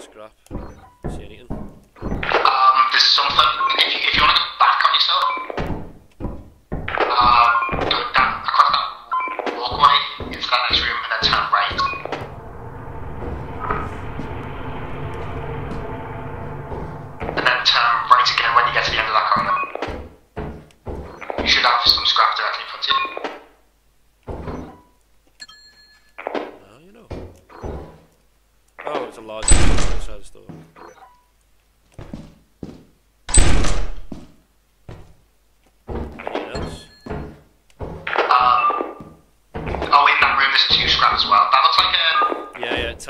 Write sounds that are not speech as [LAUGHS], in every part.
scrap. See anything? Um, there's something, if you, if you want to go back on yourself, uh, go down across that walkway into that next room and then turn right. And then turn right again when you get to the end of that corridor. You should have some scrap directly in front of you.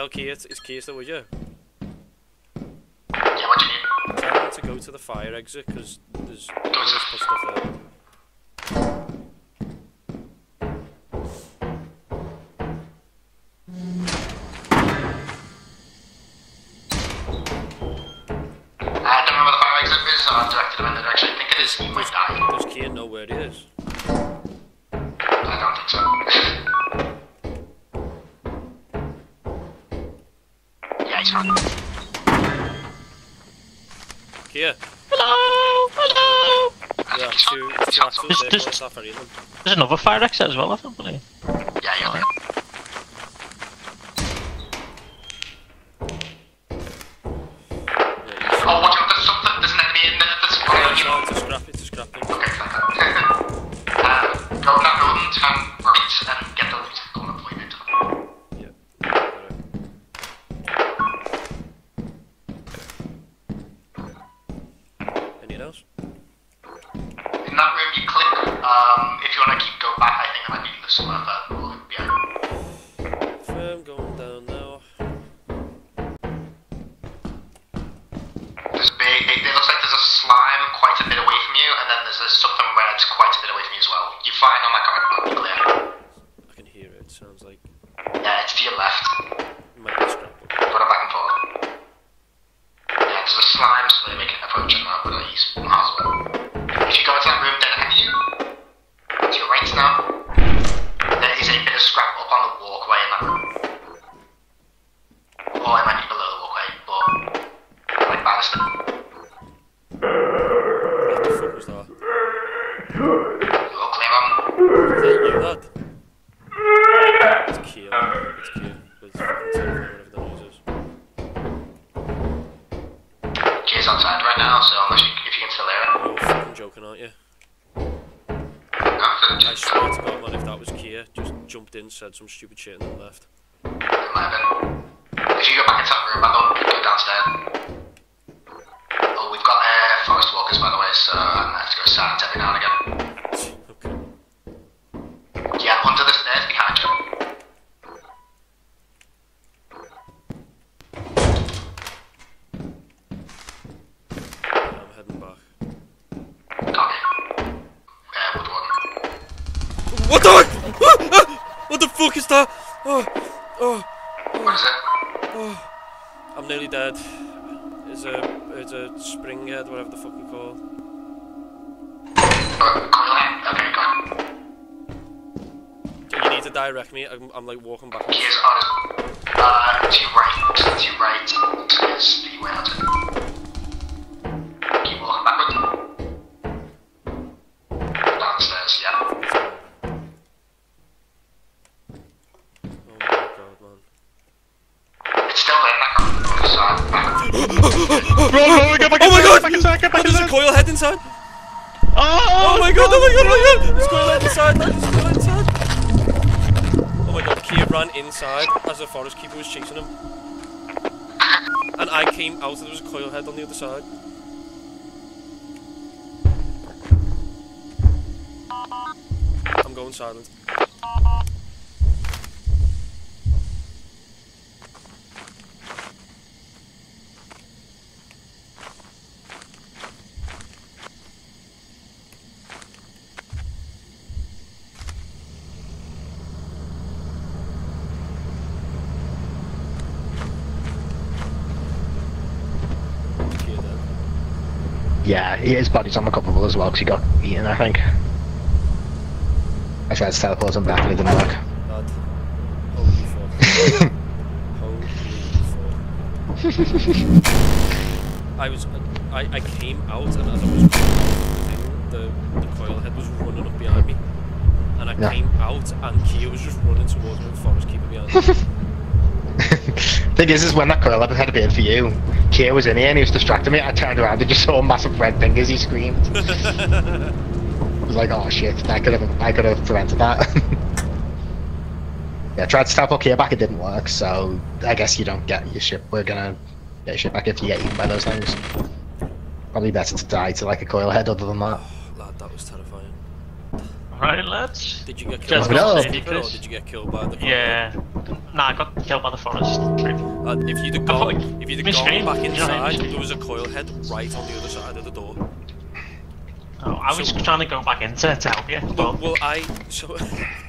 Tell Kia it's, Kia still with you. Yeah, what do you mean? Tell him to go to the fire exit because there's there's put stuff there. I don't know the fire exit is, so I've directed the direction I think it is. He might die. Does Kia know where it is? I don't think so. Kia. Hello! Hello! Yeah, He's two, fine. He's two fine. axles Just- there, just- what's that for them? There's another fire exit as well, I don't believe. Yeah, yeah, yeah. Yeah, Oh, watch out, there's something, there's an enemy in there, there's he's, one no, enemy. no, it's a scrap, it's a scrap thing. Okay, fine. uh, go in that room, turn right, and get the loot. That room, you click, um, if you want to keep going back, I think there might be some other, oh, yeah. Firm going down now. There's a big, it, it looks a scrap up on the walkway that oh, room. Or it might be below the walkway, but like banister. That? You'll clear on. Is that you, lad? It's Kia. It's noise is. Jay's outside right now, so unless you, if you can still hear it. You're fucking joking, aren't you? I swear to God, man, if that was Kia, just jumped in, said some stupid shit, and then left. What the? Ah, what the fuck is that? Oh, oh, it? I'm nearly dead. It's a, it's a spring head, whatever the fuck you call. it. Coil head? Okay, go on. You need to direct me. I'm, I'm like walking backwards. Gears on his... Uh, to your right, to coil head inside! Oh, Oh my god, oh my god, oh my god! There's coil head inside! There's coil head inside! Oh my god, Kia ran inside as the forest keeper was chasing him. And I came out and there was a coil head on the other side. I'm going silent. Kia dead. Yeah, his body's unrecoverable as well because he got eaten, I think. I tried to teleport him back and it didn't work. Holy fuck. [LAUGHS] Holy fuck. I was, I, I came out and as I was the the, the coil head was running up behind me. And I Yeah. came out and Kia was just running towards me with Forest Keeper behind me. [LAUGHS] Thing is, is when that coil head had appeared for you, Kia was in here and he was distracting me. I turned around and just saw a massive red thing as He screamed. [LAUGHS] I was like, "Oh shit! I could have, I could have prevented that." [LAUGHS] yeah, tried to tap up Kia back. It didn't work. So I guess you don't get your ship. We're gonna get your ship back if you get eaten by those things. Probably better to die to like a coil head. Other than that, Lad, that was terrifying. Right, lads. Did you get Just killed by got the saved, or did you get killed by the coil? Yeah. Nah, I got killed by the forest. Uh, if you'd have gone, if you'd have gone back inside, there was a coil head right on the other side of the door. Oh, I was So- trying to go back into to help you. Well, well I so [LAUGHS]